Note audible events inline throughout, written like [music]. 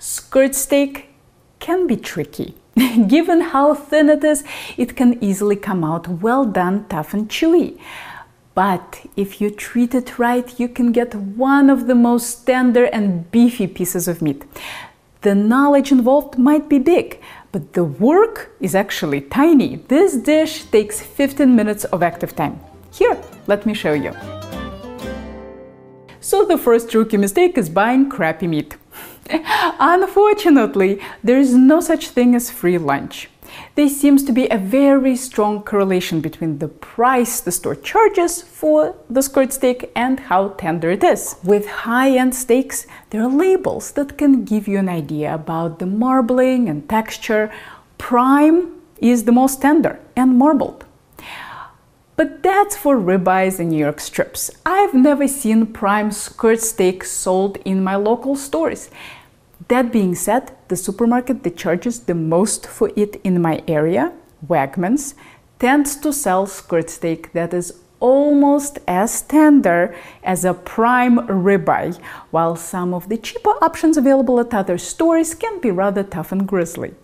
Skirt steak can be tricky. [laughs] Given how thin it is, it can easily come out well done, tough and chewy. But if you treat it right, you can get one of the most tender and beefy pieces of meat. The knowledge involved might be big, but the work is actually tiny. This dish takes 15 minutes of active time. Here, let me show you. So the first rookie mistake is buying crappy meat. [laughs] Unfortunately, there is no such thing as free lunch. There seems to be a very strong correlation between the price the store charges for the skirt steak and how tender it is. With high-end steaks, there are labels that can give you an idea about the marbling and texture. Prime is the most tender and marbled. But that's for ribeyes and New York strips. I've never seen prime skirt steak sold in my local stores. That being said, the supermarket that charges the most for it in my area, Wegmans, tends to sell skirt steak that is almost as tender as a prime ribeye, while some of the cheaper options available at other stores can be rather tough and grisly.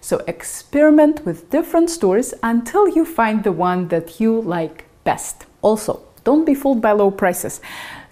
So experiment with different stores until you find the one that you like best. Also, don't be fooled by low prices.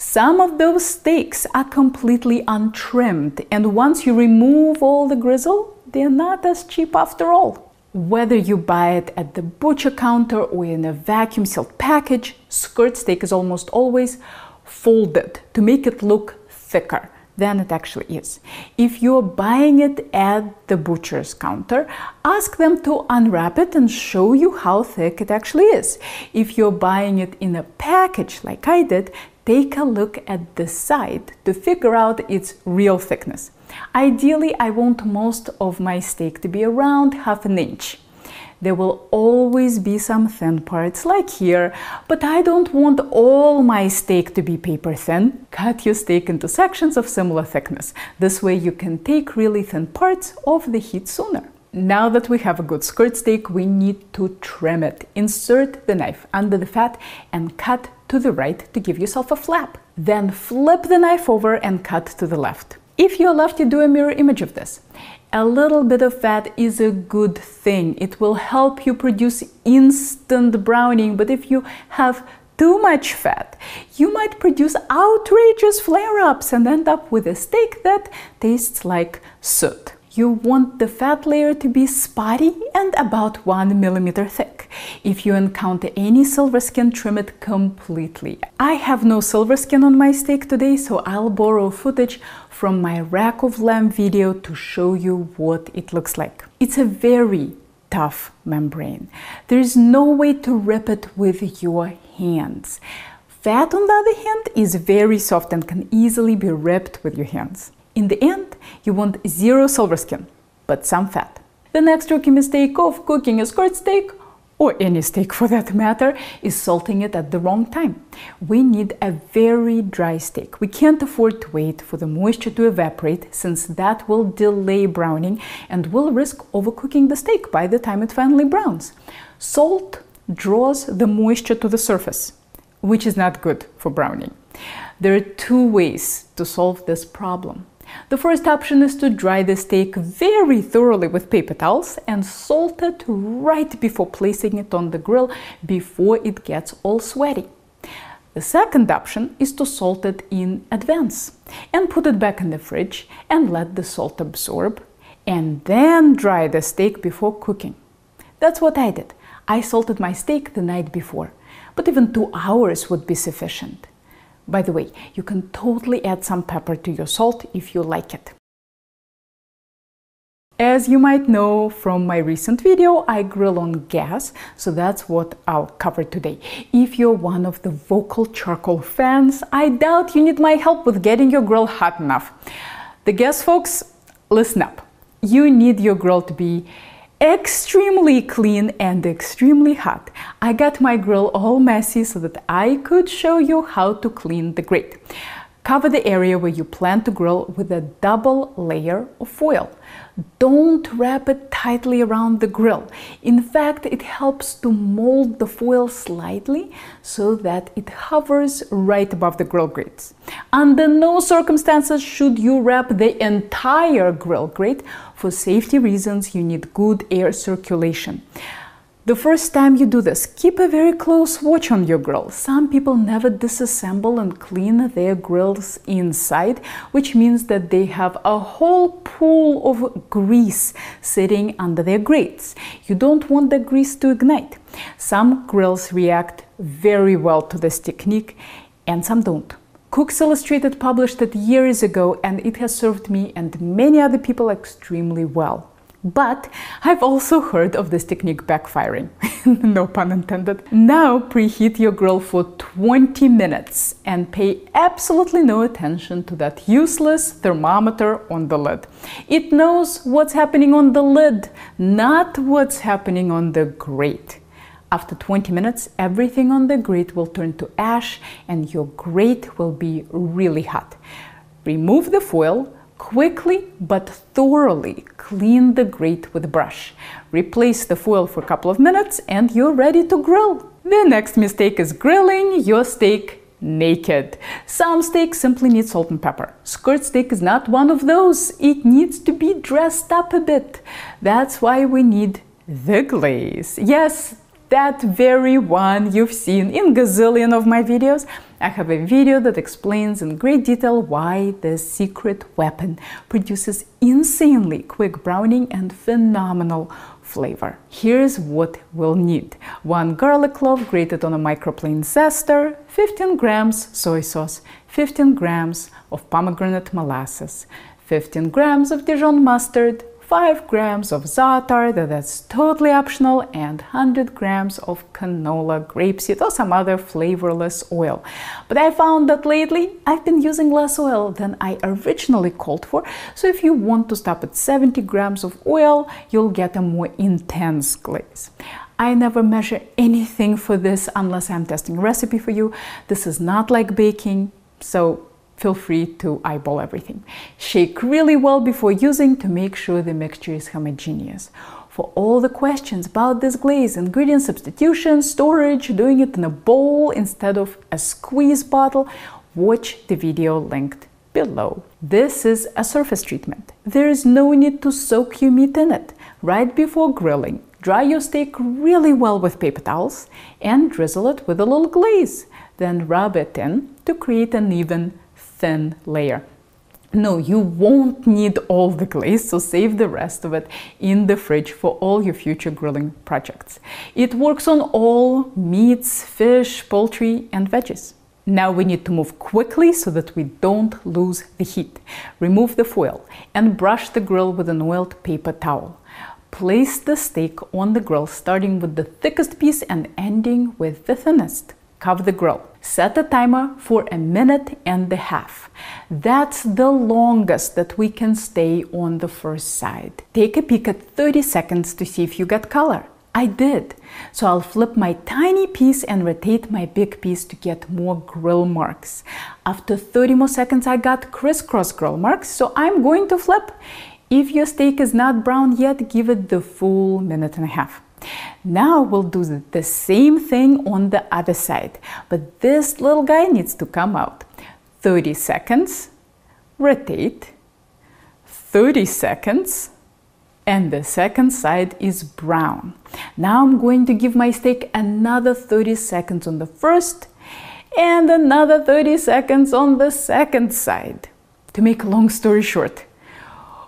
Some of those steaks are completely untrimmed, and once you remove all the grizzle, they're not as cheap after all. Whether you buy it at the butcher counter or in a vacuum sealed package, skirt steak is almost always folded to make it look thicker than it actually is. If you're buying it at the butcher's counter, ask them to unwrap it and show you how thick it actually is. If you're buying it in a package like I did, take a look at the side to figure out its real thickness. Ideally, I want most of my steak to be around half an inch. There will always be some thin parts like here, but I don't want all my steak to be paper thin. Cut your steak into sections of similar thickness. This way you can take really thin parts off the heat sooner. Now that we have a good skirt steak, we need to trim it. Insert the knife under the fat and cut to the right to give yourself a flap. Then flip the knife over and cut to the left. If you're lefty, do a mirror image of this. A little bit of fat is a good thing. It will help you produce instant browning, but if you have too much fat, you might produce outrageous flare-ups and end up with a steak that tastes like soot. You want the fat layer to be spotty and about 1 millimeter thick. If you encounter any silver skin, trim it completely. I have no silver skin on my steak today, so I'll borrow footage from my rack of lamb video to show you what it looks like. It's a very tough membrane. There is no way to rip it with your hands. Fat, on the other hand, is very soft and can easily be ripped with your hands. In the end, you want zero silver skin, but some fat. The next rookie mistake of cooking a skirt steak, or any steak for that matter, is salting it at the wrong time. We need a very dry steak. We can't afford to wait for the moisture to evaporate since that will delay browning and will risk overcooking the steak by the time it finally browns. Salt draws the moisture to the surface, which is not good for browning. There are two ways to solve this problem. The first option is to dry the steak very thoroughly with paper towels and salt it right before placing it on the grill before it gets all sweaty. The second option is to salt it in advance and put it back in the fridge and let the salt absorb and then dry the steak before cooking. That's what I did. I salted my steak the night before, but even two hours would be sufficient. By the way, you can totally add some pepper to your salt if you like it. As you might know from my recent video, I grill on gas, so that's what I'll cover today. If you're one of the vocal charcoal fans, I doubt you need my help with getting your grill hot enough. The gas folks, listen up. You need your grill to be extremely clean and extremely hot. I got my grill all messy so that I could show you how to clean the grate. Cover the area where you plan to grill with a double layer of foil. Don't wrap it tightly around the grill. In fact, it helps to mold the foil slightly so that it hovers right above the grill grates. Under no circumstances should you wrap the entire grill grate. For safety reasons, you need good air circulation. The first time you do this, keep a very close watch on your grill. Some people never disassemble and clean their grills inside, which means that they have a whole pool of grease sitting under their grates. You don't want the grease to ignite. Some grills react very well to this technique and some don't. Cook's Illustrated published it years ago and it has served me and many other people extremely well. But I've also heard of this technique backfiring, [laughs] no pun intended. Now preheat your grill for 20 minutes and pay absolutely no attention to that useless thermometer on the lid. It knows what's happening on the lid, not what's happening on the grate. After 20 minutes, everything on the grate will turn to ash and your grate will be really hot. Remove the foil, Quickly but thoroughly clean the grate with a brush. Replace the foil for a couple of minutes and you're ready to grill. The next mistake is grilling your steak naked. Some steaks simply need salt and pepper. Skirt steak is not one of those. It needs to be dressed up a bit. That's why we need the glaze. Yes, that very one you've seen in gazillion of my videos. I have a video that explains in great detail why this secret weapon produces insanely quick browning and phenomenal flavor. Here's what we'll need. 1 garlic clove grated on a microplane zester, 15 grams soy sauce, 15 grams of pomegranate molasses, 15 grams of Dijon mustard, 5 grams of za'atar, that's totally optional, and 100 grams of canola grapeseed or some other flavorless oil. But I found that lately I've been using less oil than I originally called for, so if you want to stop at 70 grams of oil, you'll get a more intense glaze. I never measure anything for this unless I'm testing a recipe for you. This is not like baking, so feel free to eyeball everything. Shake really well before using to make sure the mixture is homogeneous. For all the questions about this glaze, ingredient substitution, storage, doing it in a bowl instead of a squeeze bottle, watch the video linked below. This is a surface treatment. There is no need to soak your meat in it. Right before grilling, dry your steak really well with paper towels and drizzle it with a little glaze. Then rub it in to create an even thin layer. No, you won't need all the glaze, so save the rest of it in the fridge for all your future grilling projects. It works on all meats, fish, poultry, and veggies. Now we need to move quickly so that we don't lose the heat. Remove the foil and brush the grill with an oiled paper towel. Place the steak on the grill starting with the thickest piece and ending with the thinnest. Cover the grill. Set a timer for a minute and a half. That's the longest that we can stay on the first side. Take a peek at 30 seconds to see if you get color. I did. So I'll flip my tiny piece and rotate my big piece to get more grill marks. After 30 more seconds, I got crisscross grill marks, so I'm going to flip. If your steak is not brown yet, give it the full minute and a half. Now we'll do the same thing on the other side, but this little guy needs to come out. 30 seconds, rotate, 30 seconds, and the second side is brown. Now I'm going to give my steak another 30 seconds on the first and another 30 seconds on the second side. To make a long story short,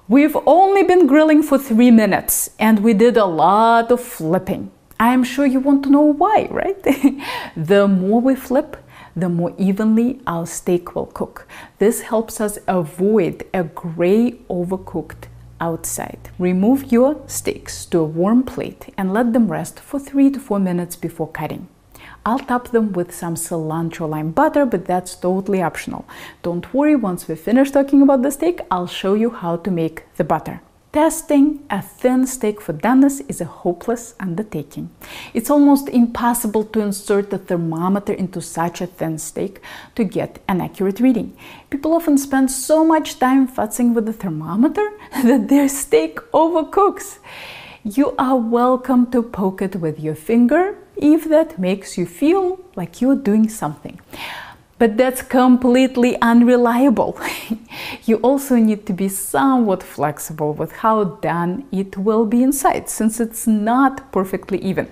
We've only been grilling for three minutes and we did a lot of flipping. I'm sure you want to know why, right? [laughs] the more we flip, the more evenly our steak will cook. This helps us avoid a gray overcooked outside. Remove your steaks to a warm plate and let them rest for 3 to 4 minutes before cutting. I'll top them with some cilantro lime butter, but that's totally optional. Don't worry, once we finish talking about the steak, I'll show you how to make the butter. Testing a thin steak for doneness is a hopeless undertaking. It's almost impossible to insert a thermometer into such a thin steak to get an accurate reading. People often spend so much time futzing with the thermometer [laughs] that their steak overcooks. You are welcome to poke it with your finger if that makes you feel like you're doing something but that's completely unreliable. [laughs] you also need to be somewhat flexible with how done it will be inside, since it's not perfectly even.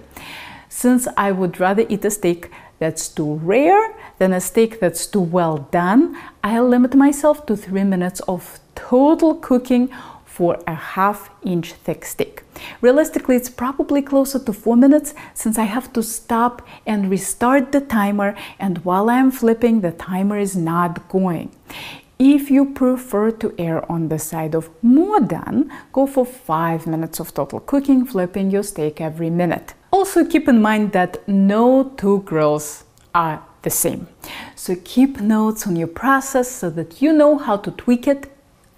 Since I would rather eat a steak that's too rare than a steak that's too well done, I'll limit myself to three minutes of total cooking for a half inch thick steak. Realistically, it's probably closer to 4 minutes since I have to stop and restart the timer and while I'm flipping, the timer is not going. If you prefer to err on the side of more done, go for 5 minutes of total cooking, flipping your steak every minute. Also keep in mind that no two grills are the same. So keep notes on your process so that you know how to tweak it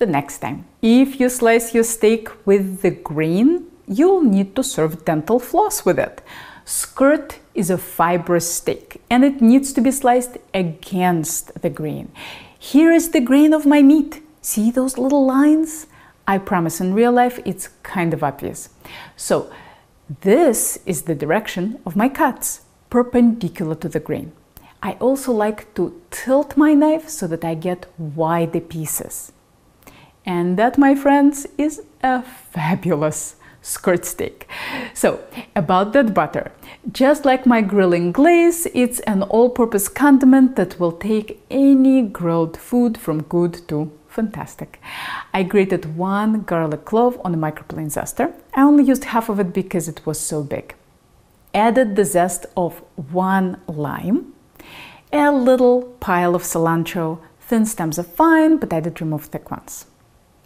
the next time. If you slice your steak with the grain, you'll need to serve dental floss with it. Skirt is a fibrous steak and it needs to be sliced against the grain. Here is the grain of my meat. See those little lines? I promise in real life it's kind of obvious. So this is the direction of my cuts, perpendicular to the grain. I also like to tilt my knife so that I get wider pieces. And that, my friends, is a fabulous skirt steak. So, about that butter. Just like my grilling glaze, it's an all-purpose condiment that will take any grilled food from good to fantastic. I grated one garlic clove on a microplane zester. I only used half of it because it was so big. Added the zest of one lime, a little pile of cilantro, thin stems are fine, but I did remove thick ones.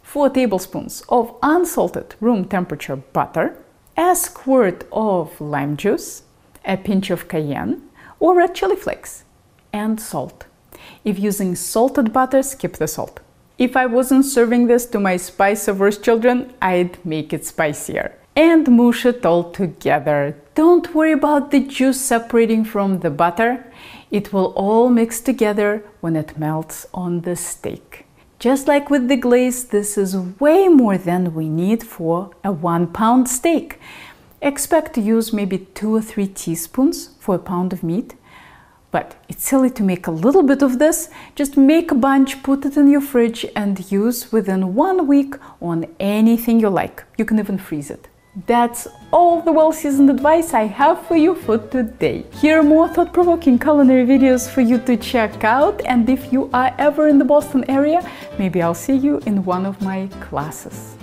4 tablespoons of unsalted room temperature butter, a squirt of lime juice, a pinch of cayenne or red chili flakes, and salt. If using salted butter, skip the salt. If I wasn't serving this to my spice-averse children, I'd make it spicier. And mush it all together. Don't worry about the juice separating from the butter. It will all mix together when it melts on the steak. Just like with the glaze, this is way more than we need for a one pound steak. Expect to use maybe two or three teaspoons for a pound of meat. But it's silly to make a little bit of this. Just make a bunch, put it in your fridge and use within one week on anything you like. You can even freeze it. That's all the well-seasoned advice I have for you for today. Here are more thought-provoking culinary videos for you to check out and if you are ever in the Boston area, maybe I'll see you in one of my classes.